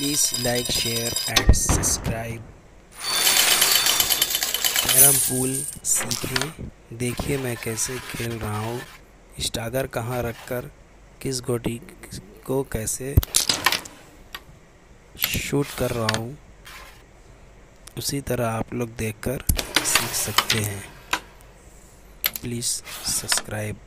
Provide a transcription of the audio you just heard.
Please like share and subscribe carrom pool सीखें। देखिए मैं कैसे खेल रहा हूँ। स्टागर कहाँ रखकर, किस गोटी को कैसे शूट कर रहा हूँ, उसी तरह आप लोग देखकर सीख सकते हैं। Please subscribe.